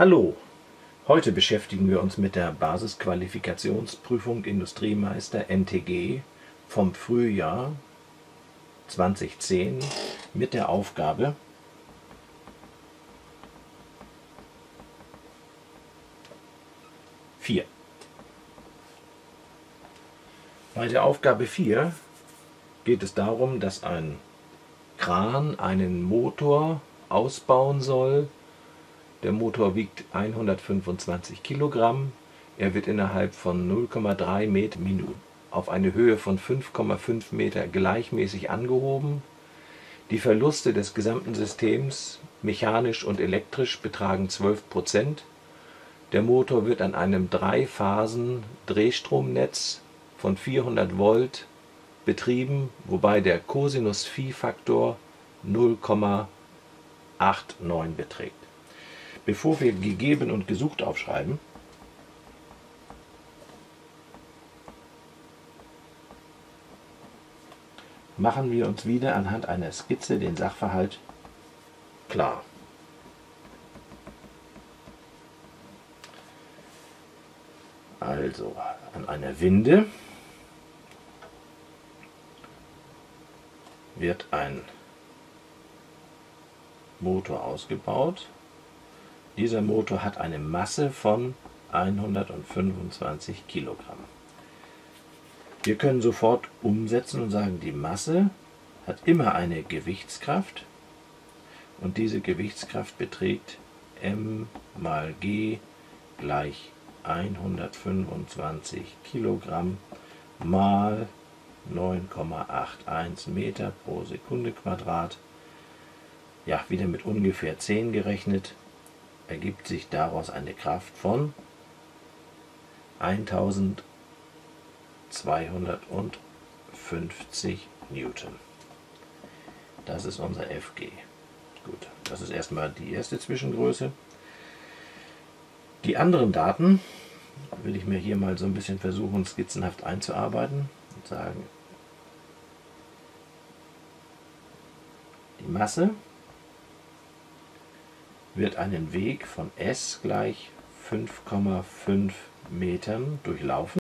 Hallo, heute beschäftigen wir uns mit der Basisqualifikationsprüfung Industriemeister NTG vom Frühjahr 2010 mit der Aufgabe vier. Bei der Aufgabe 4 geht es darum, dass ein Kran einen Motor ausbauen soll. Der Motor wiegt 125 Kilogramm. Er wird innerhalb von 0,3 Minuten auf eine Höhe von 5,5 Meter gleichmäßig angehoben. Die Verluste des gesamten Systems, mechanisch und elektrisch, betragen 12 Prozent. Der Motor wird an einem Dreiphasen-Drehstromnetz von 400 Volt betrieben, wobei der Cosinus-Phi-Faktor 0,89 beträgt. Bevor wir gegeben und gesucht aufschreiben, machen wir uns wieder anhand einer Skizze den Sachverhalt klar. Also an einer Winde wird ein Motor ausgebaut. Dieser Motor hat eine Masse von 125 Kilogramm. Wir können sofort umsetzen und sagen, die Masse hat immer eine Gewichtskraft und diese Gewichtskraft beträgt m mal g gleich 125 Kilogramm mal 9,81 Meter pro Sekunde Quadrat. Ja, wieder mit ungefähr 10 gerechnet, ergibt sich daraus eine Kraft von 1250 Newton. Das ist unser FG. Gut, das ist erstmal die erste Zwischengröße. Die anderen Daten will ich mir hier mal so ein bisschen versuchen, skizzenhaft einzuarbeiten und sagen, die Masse wird einen Weg von S gleich 5,5 Metern durchlaufen.